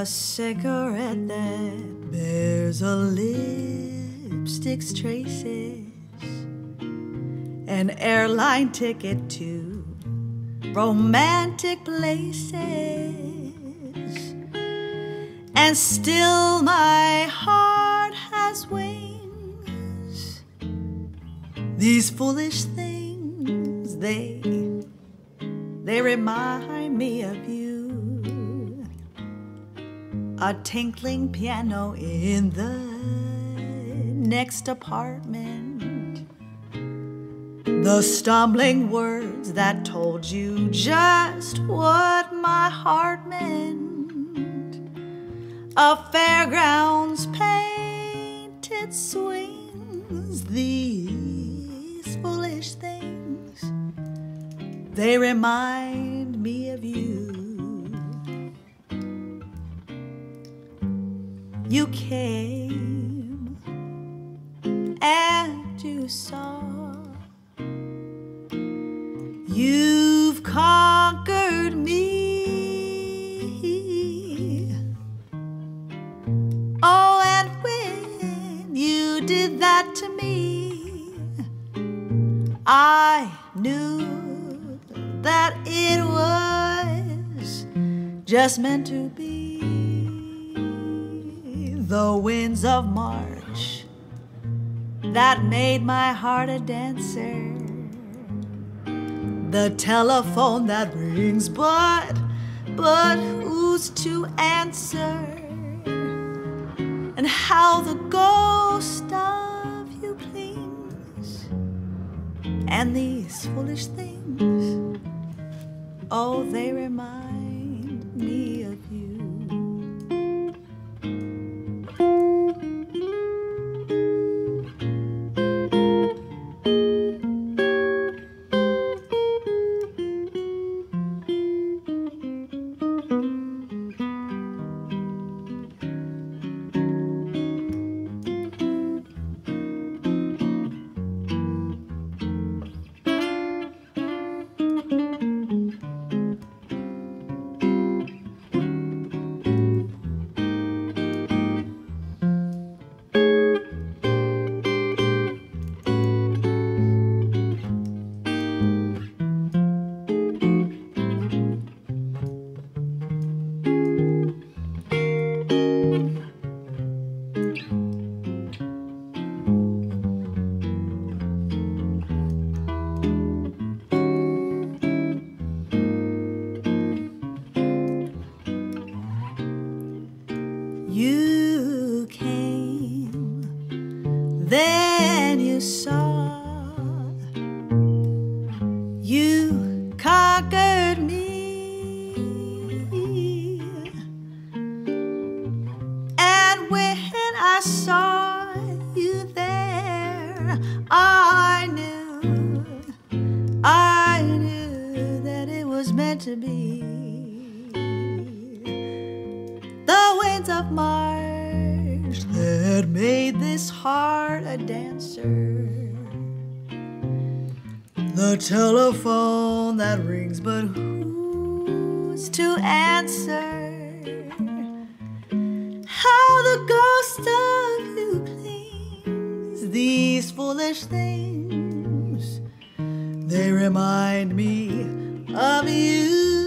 A cigarette that bears a lipstick's traces. An airline ticket to romantic places. And still my heart has wings. These foolish things, they they remind me of you. A tinkling piano in the next apartment. The stumbling words that told you just what my heart meant. A fairground's painted swings. These foolish things they remind You came and you saw. You've conquered me. Oh, and when you did that to me, I knew that it was just meant to be. The winds of March that made my heart a dancer. The telephone that rings, but, but who's to answer? And how the ghost of you clings, and these foolish things Oh, they remind me of You me. And when I saw you there, I knew, I knew that it was meant to be the winds of March that made this heart a dancer. The telephone that rings, but who's to answer? How the ghost of you clings, these foolish things, they remind me of you.